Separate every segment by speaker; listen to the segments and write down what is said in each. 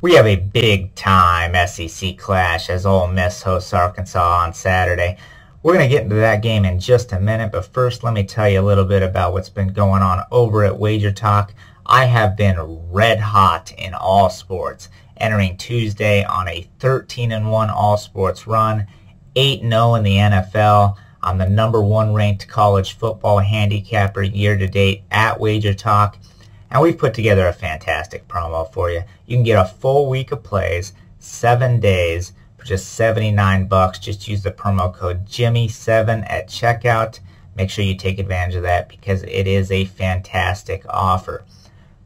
Speaker 1: We have a big time SEC clash as Ole Miss hosts Arkansas on Saturday. We're going to get into that game in just a minute, but first let me tell you a little bit about what's been going on over at Wager Talk. I have been red hot in all sports, entering Tuesday on a 13-1 all sports run, 8-0 in the NFL. I'm the number one ranked college football handicapper year to date at Wager Talk. And we've put together a fantastic promo for you. You can get a full week of plays, seven days, for just 79 bucks. Just use the promo code Jimmy7 at checkout. Make sure you take advantage of that because it is a fantastic offer.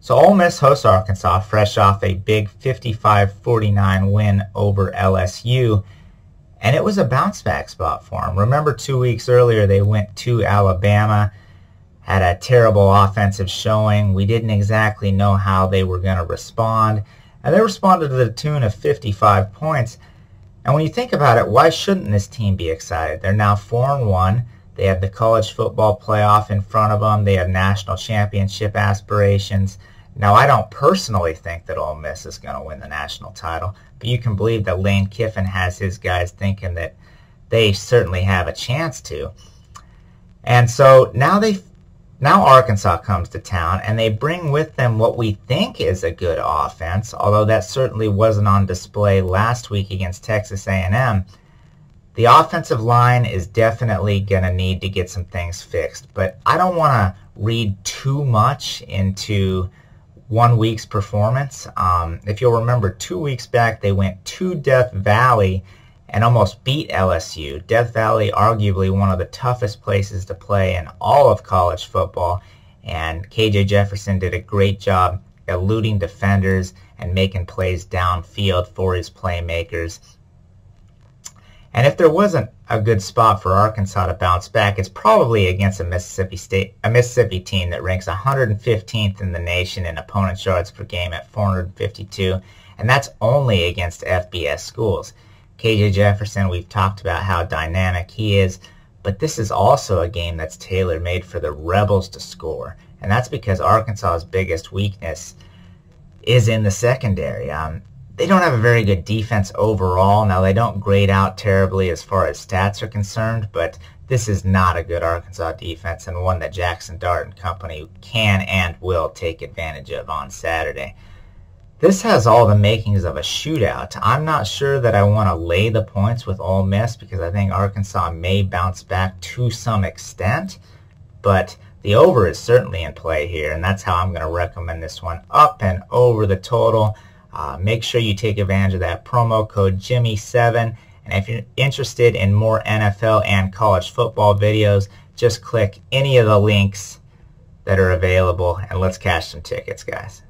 Speaker 1: So Ole Miss hosts Arkansas fresh off a big 55-49 win over LSU. And it was a bounce back spot for them. Remember two weeks earlier they went to Alabama had a terrible offensive showing. We didn't exactly know how they were going to respond. And they responded to the tune of 55 points. And when you think about it, why shouldn't this team be excited? They're now 4 and 1. They have the college football playoff in front of them. They have national championship aspirations. Now, I don't personally think that Ole Miss is going to win the national title, but you can believe that Lane Kiffin has his guys thinking that they certainly have a chance to. And so now they now Arkansas comes to town, and they bring with them what we think is a good offense, although that certainly wasn't on display last week against Texas A&M. The offensive line is definitely going to need to get some things fixed, but I don't want to read too much into one week's performance. Um, if you'll remember, two weeks back they went to Death Valley and almost beat LSU. Death Valley, arguably one of the toughest places to play in all of college football, and KJ Jefferson did a great job eluding defenders and making plays downfield for his playmakers. And if there wasn't a good spot for Arkansas to bounce back, it's probably against a Mississippi State, a Mississippi team that ranks 115th in the nation in opponent yards per game at 452, and that's only against FBS schools. KJ Jefferson, we've talked about how dynamic he is, but this is also a game that's tailor-made for the Rebels to score. And that's because Arkansas's biggest weakness is in the secondary. Um, they don't have a very good defense overall. Now, they don't grade out terribly as far as stats are concerned, but this is not a good Arkansas defense and one that Jackson Dart and company can and will take advantage of on Saturday. This has all the makings of a shootout. I'm not sure that I want to lay the points with Ole Miss because I think Arkansas may bounce back to some extent, but the over is certainly in play here, and that's how I'm going to recommend this one up and over the total. Uh, make sure you take advantage of that promo code Jimmy7, and if you're interested in more NFL and college football videos, just click any of the links that are available, and let's cash some tickets, guys.